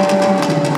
Música